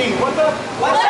What the? What?